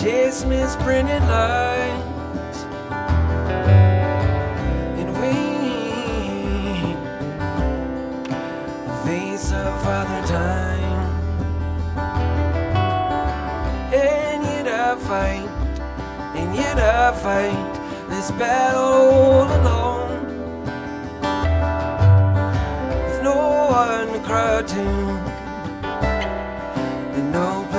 Chase misprinted lines. And we the face of Father Time, and yet I fight, and yet I fight this battle all alone. With no one to cry to and no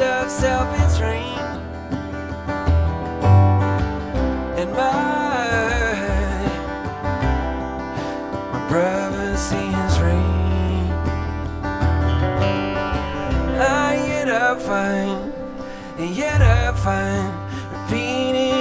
of self-restraint and my my privacy is rain. I yet I find, and yet I find repeating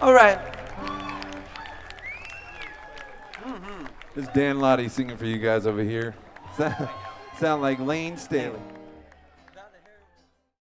All right. This is Dan Lottie singing for you guys over here. Sound, like Lane Staley.